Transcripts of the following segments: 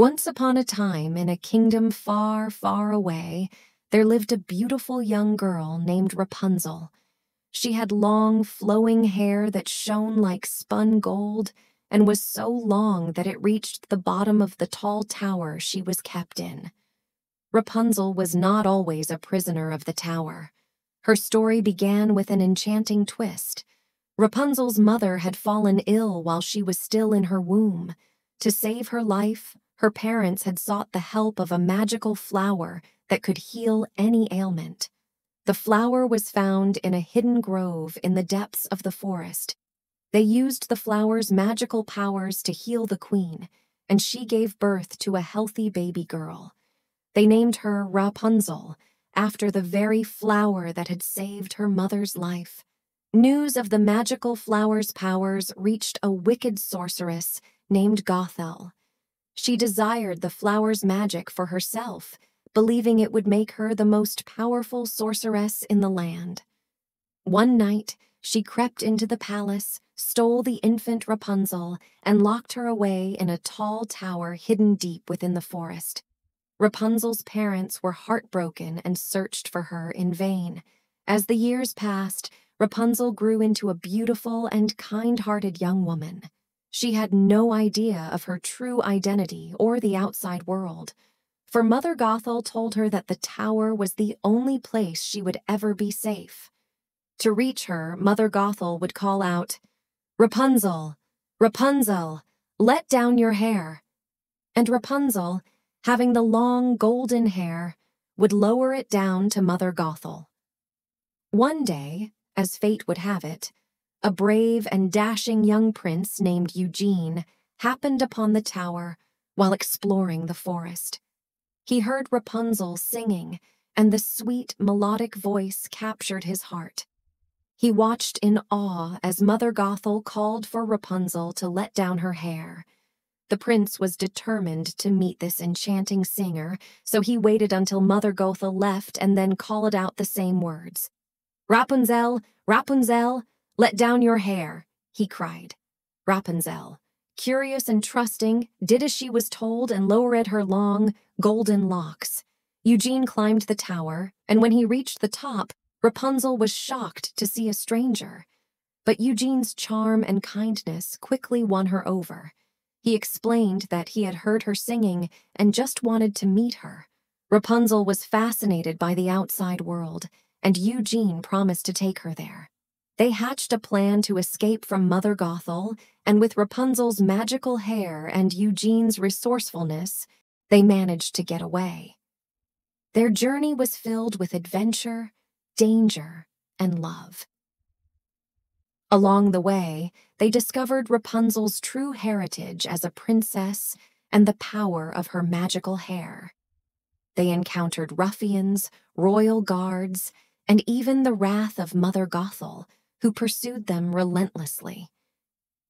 Once upon a time, in a kingdom far, far away, there lived a beautiful young girl named Rapunzel. She had long, flowing hair that shone like spun gold and was so long that it reached the bottom of the tall tower she was kept in. Rapunzel was not always a prisoner of the tower. Her story began with an enchanting twist. Rapunzel's mother had fallen ill while she was still in her womb. To save her life, her parents had sought the help of a magical flower that could heal any ailment. The flower was found in a hidden grove in the depths of the forest. They used the flower's magical powers to heal the queen, and she gave birth to a healthy baby girl. They named her Rapunzel, after the very flower that had saved her mother's life. News of the magical flower's powers reached a wicked sorceress named Gothel. She desired the flower's magic for herself, believing it would make her the most powerful sorceress in the land. One night, she crept into the palace, stole the infant Rapunzel, and locked her away in a tall tower hidden deep within the forest. Rapunzel's parents were heartbroken and searched for her in vain. As the years passed, Rapunzel grew into a beautiful and kind hearted young woman. She had no idea of her true identity or the outside world, for Mother Gothel told her that the tower was the only place she would ever be safe. To reach her, Mother Gothel would call out, Rapunzel, Rapunzel, let down your hair. And Rapunzel, having the long golden hair, would lower it down to Mother Gothel. One day, as fate would have it, a brave and dashing young prince named Eugene happened upon the tower while exploring the forest. He heard Rapunzel singing, and the sweet, melodic voice captured his heart. He watched in awe as Mother Gothel called for Rapunzel to let down her hair, the prince was determined to meet this enchanting singer, so he waited until Mother Gothel left and then called out the same words. Rapunzel, Rapunzel, let down your hair, he cried. Rapunzel, curious and trusting, did as she was told and lowered her long, golden locks. Eugene climbed the tower, and when he reached the top, Rapunzel was shocked to see a stranger. But Eugene's charm and kindness quickly won her over. He explained that he had heard her singing and just wanted to meet her. Rapunzel was fascinated by the outside world, and Eugene promised to take her there. They hatched a plan to escape from Mother Gothel, and with Rapunzel's magical hair and Eugene's resourcefulness, they managed to get away. Their journey was filled with adventure, danger, and love. Along the way, they discovered Rapunzel's true heritage as a princess and the power of her magical hair. They encountered ruffians, royal guards, and even the wrath of Mother Gothel, who pursued them relentlessly.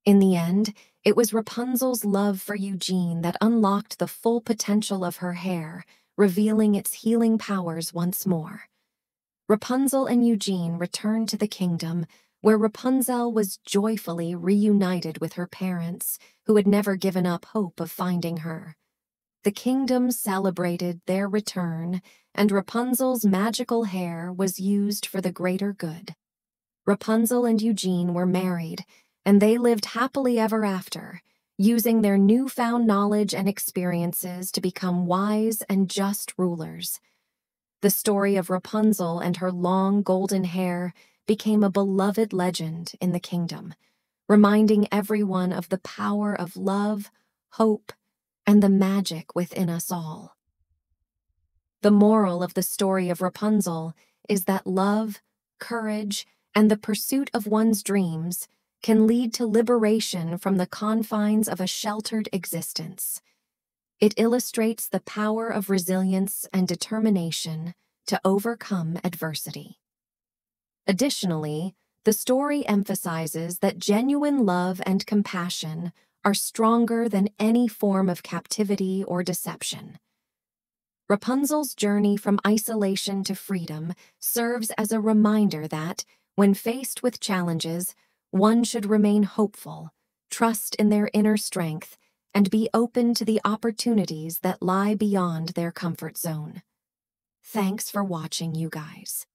In the end, it was Rapunzel's love for Eugene that unlocked the full potential of her hair, revealing its healing powers once more. Rapunzel and Eugene returned to the kingdom where Rapunzel was joyfully reunited with her parents, who had never given up hope of finding her. The kingdom celebrated their return, and Rapunzel's magical hair was used for the greater good. Rapunzel and Eugene were married, and they lived happily ever after, using their newfound knowledge and experiences to become wise and just rulers. The story of Rapunzel and her long golden hair became a beloved legend in the kingdom, reminding everyone of the power of love, hope, and the magic within us all. The moral of the story of Rapunzel is that love, courage, and the pursuit of one's dreams can lead to liberation from the confines of a sheltered existence. It illustrates the power of resilience and determination to overcome adversity. Additionally, the story emphasizes that genuine love and compassion are stronger than any form of captivity or deception. Rapunzel's journey from isolation to freedom serves as a reminder that, when faced with challenges, one should remain hopeful, trust in their inner strength, and be open to the opportunities that lie beyond their comfort zone. Thanks for watching, you guys.